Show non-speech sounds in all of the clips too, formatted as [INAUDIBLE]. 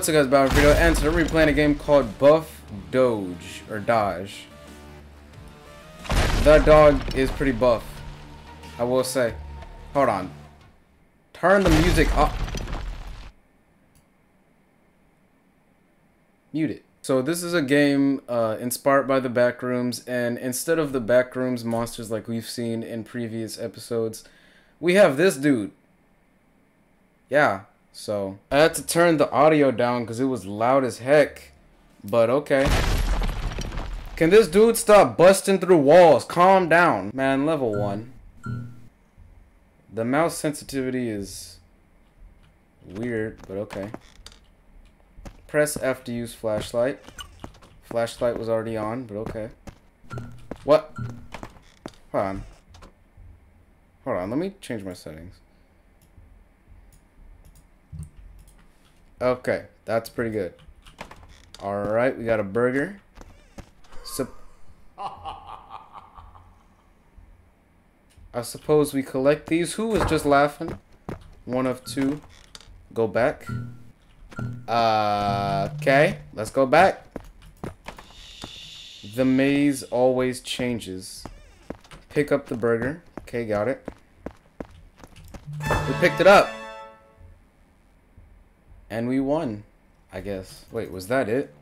What's up guys, Battle Video, and today we're playing a game called Buff Doge, or Dodge. That dog is pretty buff, I will say. Hold on. Turn the music up. Mute it. So this is a game uh, inspired by the Backrooms, and instead of the Backrooms monsters like we've seen in previous episodes, we have this dude. Yeah, so I had to turn the audio down because it was loud as heck. But okay. Can this dude stop busting through walls? Calm down. Man, level one. The mouse sensitivity is weird, but okay. Press F to use flashlight. Flashlight was already on, but okay. What? Hold on. Hold on, let me change my settings. Okay, that's pretty good. Alright, we got a burger. Sup I suppose we collect these. Who was just laughing? One of two. Go back. Uh, okay, let's go back. The maze always changes. Pick up the burger. Okay, got it. We picked it up. And we won, I guess. Wait, was that it?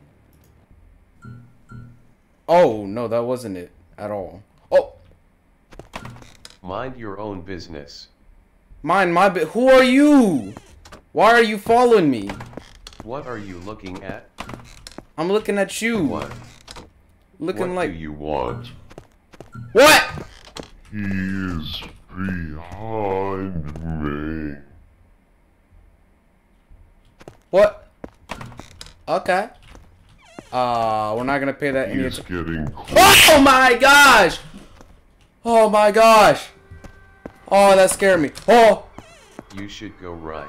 Oh, no, that wasn't it at all. Oh! Mind your own business. Mind my bit. Who are you? Why are you following me? What are you looking at? I'm looking at you. What? Looking what like. do you want? What? He is behind me. What? Okay. Uh, we're not gonna pay that any He's attention. getting. Oh my gosh! Oh my gosh! Oh, that scared me. Oh, You should go right.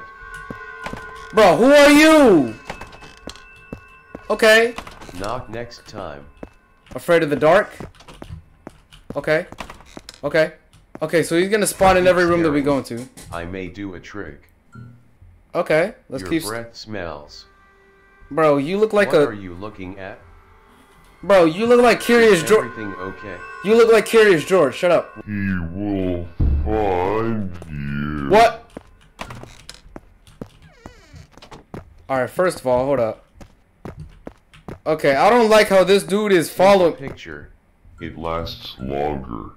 bro, who are you? Okay. Knock next time. Afraid of the dark? Okay. Okay. Okay, so he's gonna spawn in every room that we go into. I may do a trick. Okay, let's your keep. breath smells. Bro, you look like what a. What are you looking at? Bro, you look like Curious George. everything okay? You look like Curious George. Shut up. He will find you. What? Alright, first of all, hold up. Okay, I don't like how this dude is following. Picture. It lasts longer.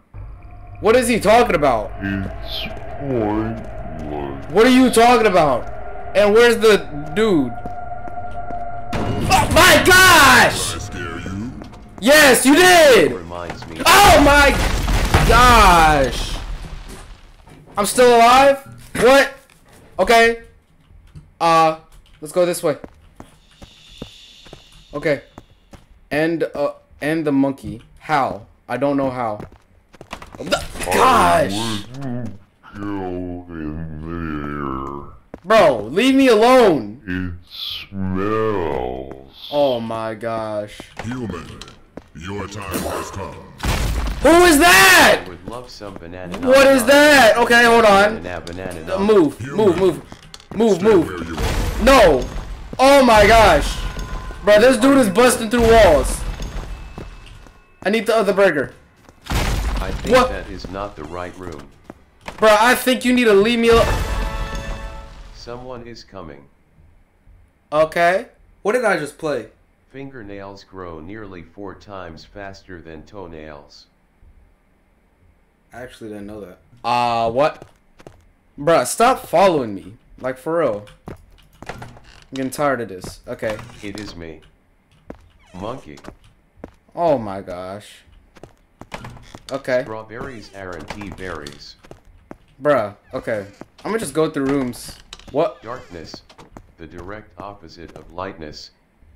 What is he talking about? It's pointless. What are you talking about? And where's the dude? Oh my gosh! I scare you? Yes, you did! Oh my gosh! I'm still alive? What? Okay. Uh, let's go this way. Okay. And, uh, and the monkey. How? I don't know how. Gosh! I would go in Bro, leave me alone! It smells. Oh my gosh. Human, your time has come. Who is that? I would love some banana. What is that? Okay, hold on. Banana, banana, Uh, nom. Move, move, move. Move, Stay move. where you are. No! Oh my gosh! Bro, this dude is busting through walls. I need the other burger. I think What? that is not the right room. Bro, I think you need to leave me alone. Someone is coming. Okay. What did I just play? Fingernails grow nearly four times faster than toenails. I actually didn't know that. Uh, what? Bruh, stop following me. Like, for real. I'm getting tired of this. Okay. It is me. Monkey. Oh my gosh. Okay. Strawberries aren't tea berries. Bruh, okay. I'm gonna just go through rooms. What? Darkness, the direct opposite of lightness,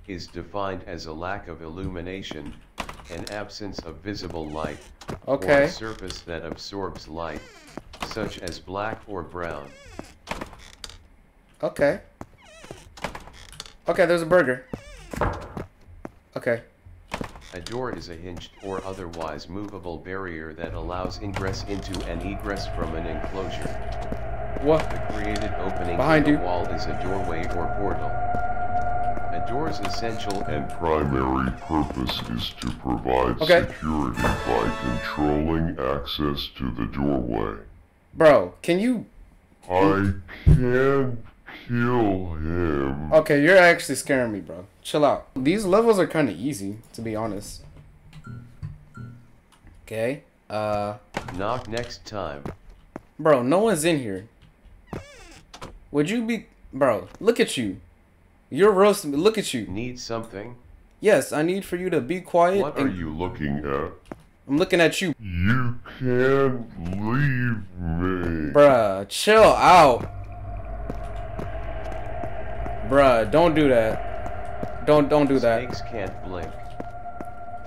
is defined as a lack of illumination, an absence of visible light, or Okay. a surface that absorbs light, such as black or brown. Okay. Okay, there's a burger. Okay. A door is a hinged or otherwise movable barrier that allows ingress into and egress from an enclosure. What? The created opening Behind in you. the wall is a doorway or portal. A Doors essential and primary purpose is to provide Okay. security by controlling access to the doorway. Bro, can you I can kill him. Okay, you're actually scaring me, bro. Chill out. These levels are kind of easy, to be honest. Okay. Uh, knock next time. bro, no one's in here. Would you be, bro? Look at you. You're roasting me. Look at you. Need something? Yes, I need for you to be quiet. What are you looking at? I'm looking at you, You can't leave me. bruh. Chill out, bruh. Don't do that. Don't don't do that. Snakes can't blink.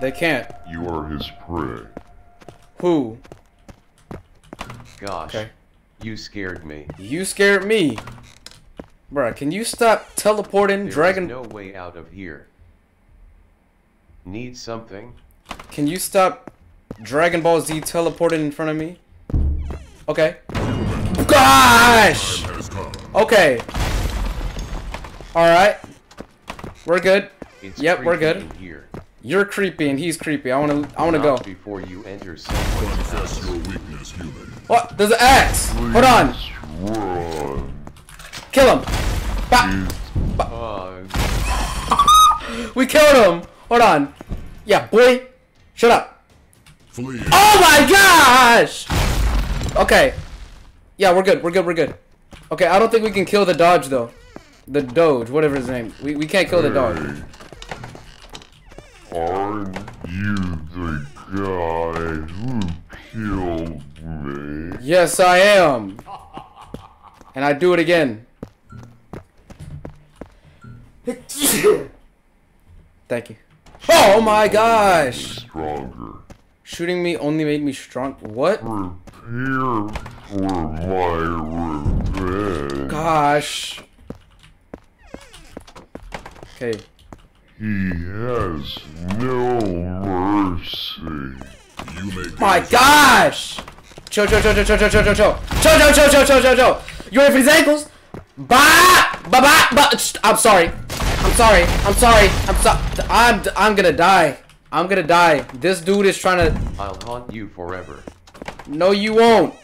They can't. You are his prey. Who? Gosh. Okay. You scared me. You scared me, bruh. Can you stop teleporting, There's dragon? no way out of here. Need something? Can you stop Dragon Ball Z teleporting in front of me? Okay. Gosh! Time has come. Okay. Alright. We're good. It's Yep, we're good. here. You're creepy and he's creepy. I wanna I wanna Knock go. Before you enter someone's Confess your weakness, human. What? There's an axe! Hold on! Run. Kill him! Ba- Uh, we killed him! Hold on. Yeah, boy! Shut up. Flee. Oh my gosh! Okay. Yeah, we're good. We're good. We're good. Okay, I don't think we can kill the Dodge though. The Doge, whatever his name. We, we can't kill the dog. Hey, aren't you the guy who killed me? Yes, I am. And I do it again. Thank you. Oh my gosh! Stronger. Shooting me only made me strong. What? Prepare for my revenge. Gosh. Okay. He has no mercy. You may My gosh! Chill, chill, chill, chill, chill, chill, chill, chill, chill, chill, chill, chill, chill, chill, chill. You ready for these ankles? Ba, ba, ba, ba. I'm sorry. I'm sorry. I'm sorry. I'm so. I'm. I'm gonna die. I'm gonna die. This dude is trying to. I'll haunt you forever. No, you won't.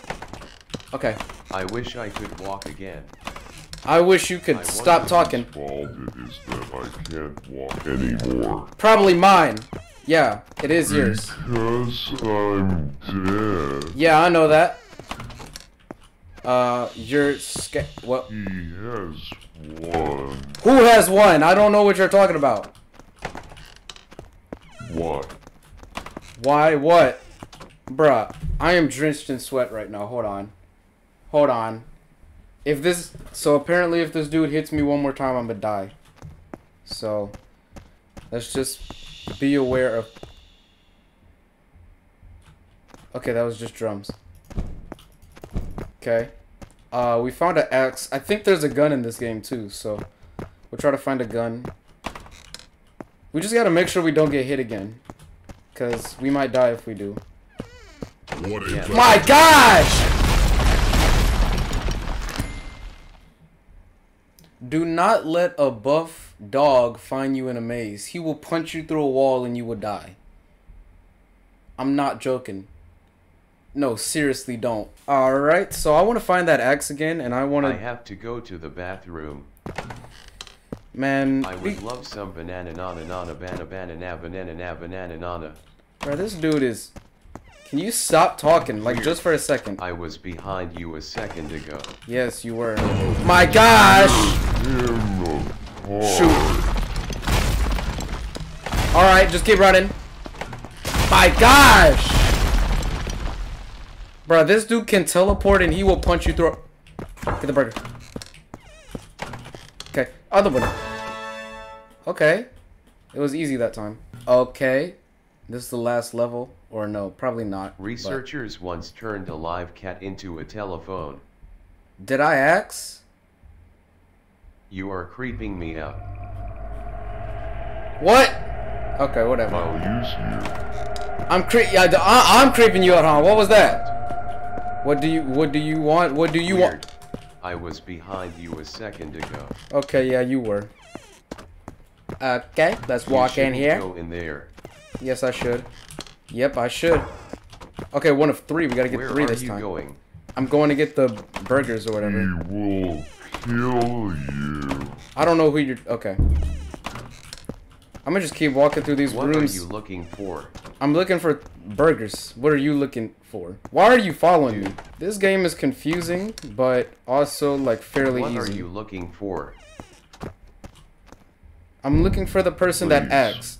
Okay. I wish I could walk again. I wish you could wonder stop talking. Fault it is that I can't walk anymore. Probably mine. Yeah, it is yours. Because I'm dead. Yeah, I know that. Uh, you're scared. What? He has won. Who has won? I don't know what you're talking about. What? Why? What? Bruh, I am drenched in sweat right now. Hold on. Hold on. If this. So apparently, if this dude hits me one more time, I'm gonna die. So. Let's just be aware of. Okay, that was just drums. Okay. Uh, we found an axe. I think there's a gun in this game too, so we'll try to find a gun. We just gotta make sure we don't get hit again. Because we might die if we do. What Yeah. My gosh! Do not let a buff dog find you in a maze. He will punch you through a wall and you will die. I'm not joking. No, seriously, don't. Alright, so I want to find that axe again and I want to. I have to go to the bathroom. Man, I we- would love some banana nana nana banana banana banana na banana nana. bro, this dude is. Can you stop talking? Like, just for a second. I was behind you a second ago. Yes, you were. My gosh! Shoot. Alright, just keep running. My gosh! Bro, this dude can teleport and he will punch you through. Get the burger. Okay, other one. Okay. It was easy that time. Okay. This is the last level. Or no, probably not. but- Researchers once turned a live cat into a telephone. Did I ask? You are creeping me out. What? Okay, whatever. I'll use you. I'm cre- yeah, the- I- I'm creeping you out, huh? What was that? What do you what do you want? What do you want? I was behind you a second ago. Okay, yeah, you were. Okay, let's You walk in here. Go in there. Yes, I should. Yep, I should. Okay, one of three. We gotta get Where three are this you time. going? I'm going to get the burgers or whatever. He will kill you. I don't know who you're. Okay. I'm gonna just keep walking through these What rooms. are you looking for? I'm looking for burgers. What are you looking for? Why are you following me? This game is confusing, but also like fairly What are you looking for? I'm looking for the person that acts.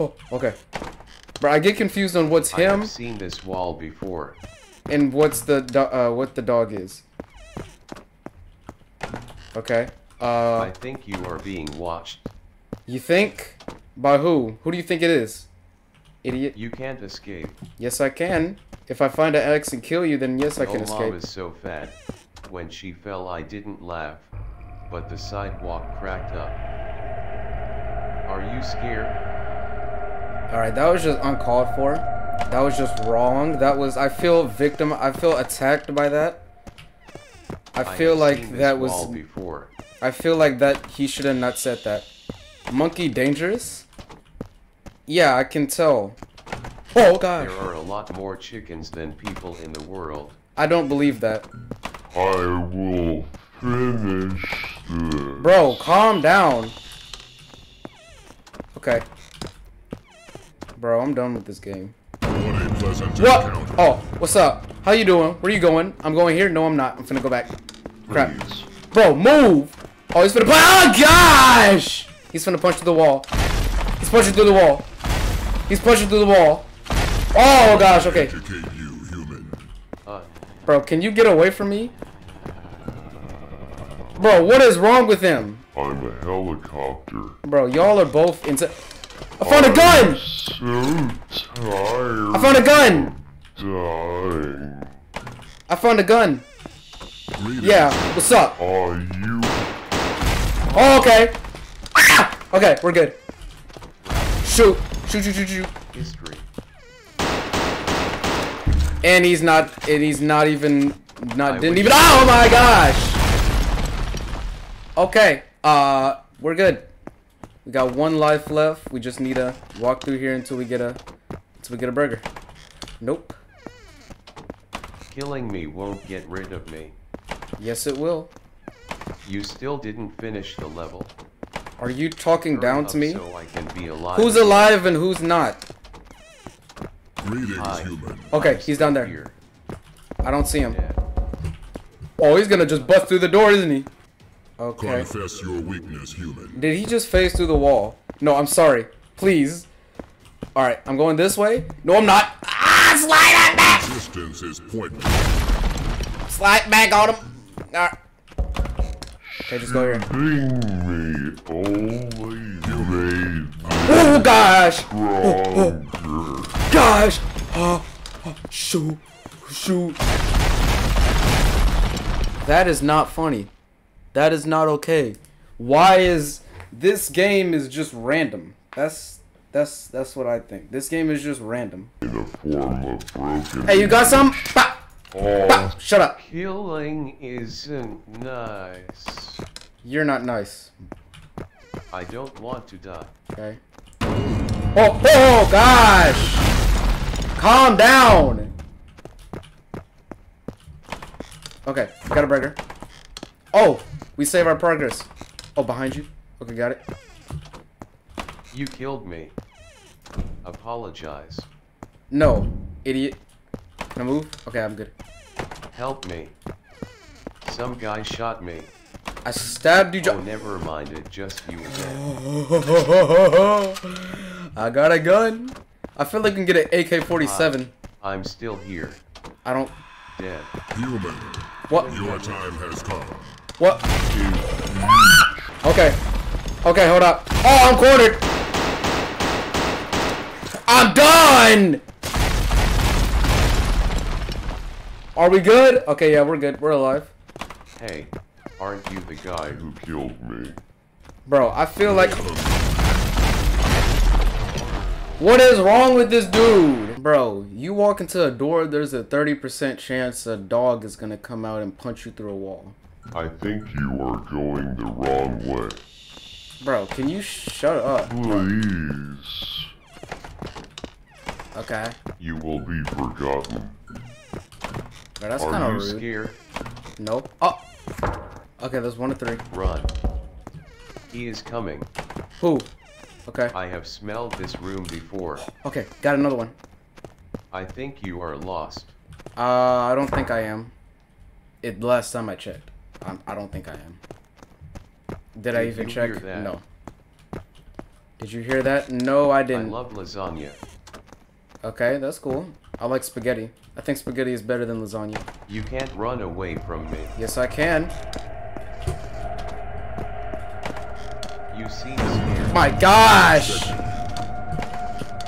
Oh, okay. But I get confused on what's I him have seen this wall before. And what's the do- uh what the dog is. Okay. Uh, I think you are being watched. you think? By who? Who do you think it is? Idiot. You can't escape. Yes, I can. If I find an X and kill you, then yes, I can oh, escape. is so fat. When she fell, I didn't laugh, but the sidewalk cracked up. Are you scared? Alright, that was just uncalled for. That was just wrong. That was I feel victim I feel attacked by that. I feel have like that was before. I feel like that he should have not said that. Monkey dangerous? Yeah, I can tell. Oh god. There are a lot more chickens than people in the world. I don't believe that. I will finish this. Bro, calm down. Okay. Bro, I'm done with this game. What a pleasant What? encounter. Oh, what's up? How you doing? Where you going? I'm going here. No, I'm not. I'm finna go back. Crap. Please. Bro, move! Oh, he's finna punch. Oh, gosh! He's finna punch through the wall. He's punching through the wall. He's punching through the wall. Oh, gosh, okay. You, human. Uh, Bro, can you get away from me? Bro, what is wrong with him? I'm a helicopter. Bro, y'all are both into. I found a gun! So tired. I found a gun! Dying. I found a gun. Greetings. Yeah, what's up? Are you Oh, okay. Ah! Okay, we're good. Shoot. Shoot, shoot, shoot, shoot. history. And he's not, and he's not even, not, I didn't even, oh my gosh! Okay, uh, we're good. We got one life left. We just need to walk through here until we get a, until we get a burger. Nope. Killing me won't get rid of me. Yes, it will. You still didn't finish the level. Are you talking Hurry down to me? So I can be alive. Who's again. alive and who's not? Greetings, Hi. human. Okay, I'm he's down there. Here. I don't see him. Yeah. Oh, he's gonna just bust through the door, isn't he? Okay. Confess your weakness, human. Did he just phase through the wall? No, I'm sorry. Please. Alright, I'm going this way. No, I'm not. Ah, slide back! Distance is pointless. Slide back on him. Alright. Okay, just go here. Me only made Oh, gosh! stronger. Gosh! Oh, oh, shoot. Shoot. That is not funny. That is not okay. Why is this game is just random? That's that's that's what I think. This game is just random. In a form of broken. Hey, you got some? Bah, all bah, oh. shut up. Killing isn't nice. You're not nice. I don't want to die. Okay. Oh, oh gosh! Calm down. Okay, got a burger. Oh, we save our progress. Oh, behind you. Okay, got it. You killed me. Apologize. No, idiot. Can I move? Okay, I'm good. Help me. Some guy shot me. I stabbed you. Oh, never mind. It just you again. [LAUGHS] I got a gun. I feel like I can get an AK-47. I'm still here. I don't. Dead. Human, What? your time has come. What? Okay. Okay, hold up. Oh, I'm cornered. I'm done. Are we good? Okay, yeah, we're good. We're alive. Hey, aren't you the guy who Who killed me? Bro, I feel like... What is wrong with this dude? Bro, you walk into a door, there's a 30% chance a dog is gonna come out and punch you through a wall. I think you are going the wrong way. Bro, can you shut up? Please. Okay. You will be forgotten. Bro, that's kind of rude. scared? Nope. Oh. Okay, there's one to three. Run. He is coming. Who? Okay. I have smelled this room before. Okay, got another one. I think you are lost. Uh, I don't think I am. It last time I checked. I'm, I don't think I am. Did I even check? No. Did you hear that? No, I didn't. I love lasagna. Okay, that's cool. I like spaghetti. I think spaghetti is better than lasagna. You can't run away from me. Yes, I can. You seem scared. My gosh!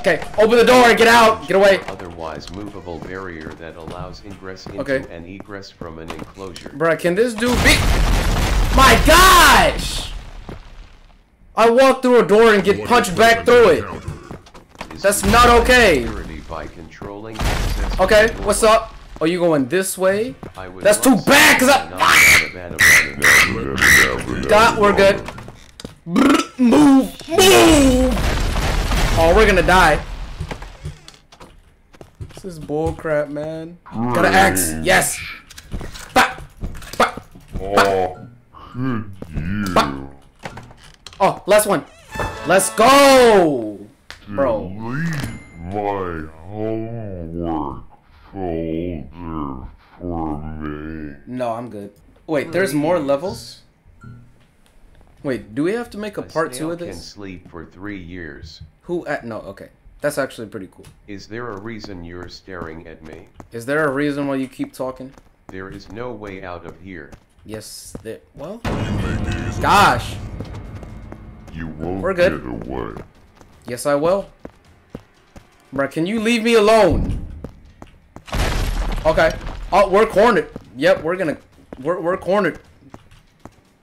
Okay, open the door and get out! Get away! Otherwise movable barrier that allows ingress into Okay. and egress from an enclosure. Bruh, can this dude be- My gosh! I walk through a door and get What punched back through it. That's not okay. By controlling Okay, what's up? Are you going this way? I would That's too bad, bad, 'cause I-. Got, we're good. Move, move! Oh, we're gonna die. This is bullcrap, man. Oh, Got an axe. Yes. Ba, ba. Oh, hmm. could you Oh, last one. Let's go, bro. delete my homework folder for me? No, I'm good. Wait, there's more levels. Wait, do we have to make a A part two snail of can this? sleep for three years. Who? At no. Okay, that's actually pretty cool. Is there a reason you're staring at me? Is there a reason why you keep talking? There is no way out of here. Yes. There. Well. You Gosh. You won't We're good. get away. Yes, I will. Bruh, can you leave me alone? Okay. Oh, we're cornered. Yep, we're gonna. We're, we're cornered.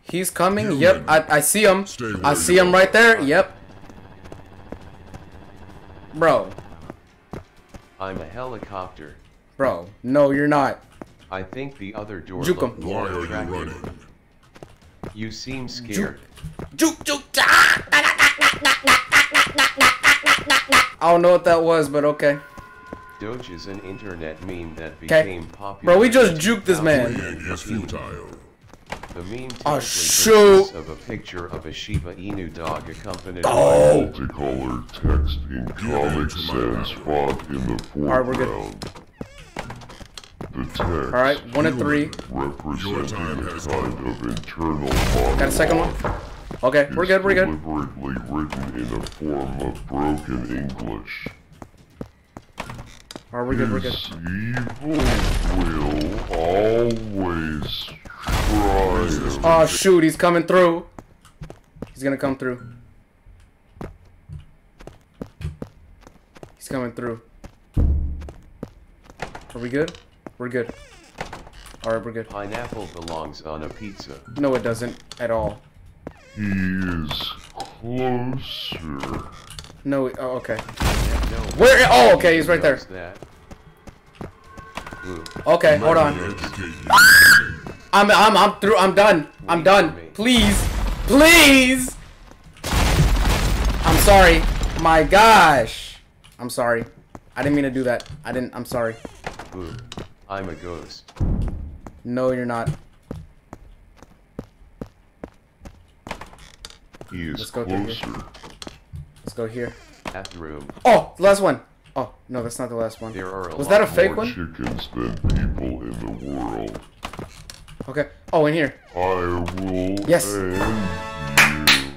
He's coming. You Yep. I, I see him. Stay I see him are. right there. Yep. Bro. I'm a helicopter. Bro. No, you're not. I think the other door Juke 'em. looked Why more are you running? You seem scared. Juke, juke. ah! I don't know what that was, but okay. Doge is an internet meme that 'Kay. became popular. Bro, we just in juked this man. Fleeing is futile. The meme Oh, typically shoot. of a picture of a Shiba Inu dog accompanied Oh. Multicolored text in Comic Sans font in the Alright, we're good. foreground. The text Alright, one and three. representing a kind of internal monologue Got a second one? Okay, we're good, we're good. deliberately written in a form of broken English. Alright, we're good, we're good. His evil will always triumph. Oh shoot, he's coming through. He's gonna come through. He's coming through. Are we good? We're good. Alright, we're good. Pineapple belongs on a pizza. No, it doesn't at all. He is closer. No, oh, okay. No Where? Oh, okay, he's right there. knows That. Okay, hold on. I'm, I'm, I'm through. I'm done. I'm done. Please, please. I'm sorry. My gosh. I'm sorry. I didn't mean to do that. I didn't. I'm sorry. ooh. I'm a ghost. No, you're not. He Let's go through here. closer. Let's go here. Bathroom. Oh, the last one. Oh, no, that's not the last one. There are a Was that a fake one? chickens than people in the world. Okay. Oh, in here. I will Yes. end you.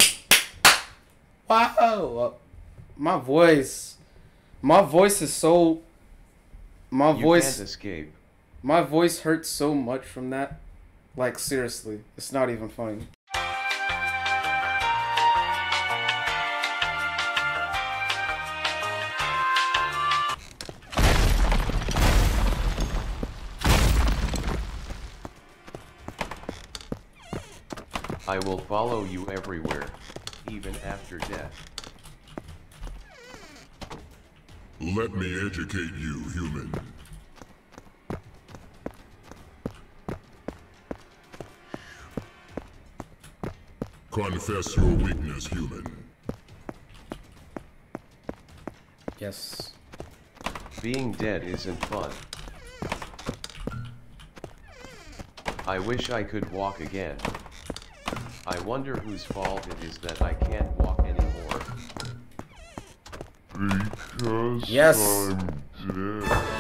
Wow. My voice. My voice is so. My You voice. can't escape. My voice hurts so much from that. Like, seriously. It's not even funny. I will follow you everywhere, even after death. Let me educate you, human. Confess your weakness, human. Yes. Being dead isn't fun. I wish I could walk again. I wonder whose fault it is that I can't walk anymore. Because Yes. I'm dead.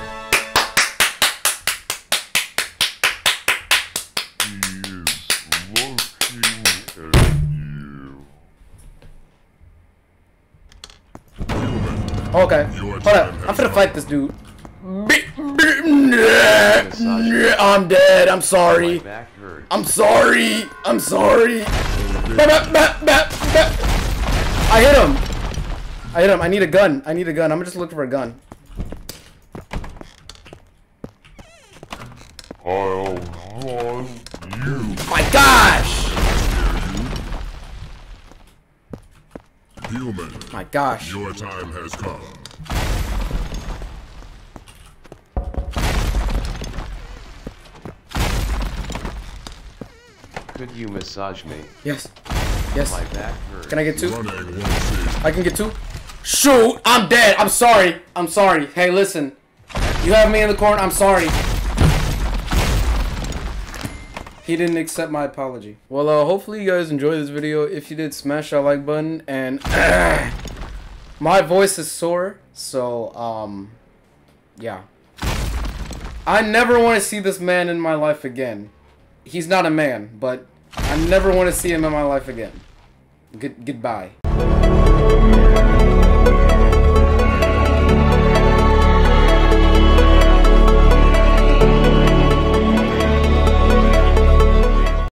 He is looking at you. Okay. Hold up. I'm has finna come. fight this dude. I'm dead. I'm sorry. I'm sorry. I'm sorry. I hit him. I hit him. I need a gun. I need a gun. I'm just looking for a gun. I'll haunt you. My gosh. Human, My gosh. your time has come. Could you massage me? Yes. Yes. My back hurts. Can I get two? Running won't save I can get two. Shoot! I'm dead. I'm sorry. I'm sorry. Hey, listen. You have me in the corner. I'm sorry. He didn't accept my apology. Well, uh, hopefully you guys enjoyed this video. If you did, smash that like button. And [CLEARS THROAT] my voice is sore, so um, yeah. I never want to see this man in my life again. He's not a man, but I never want to see him in my life again. Good goodbye.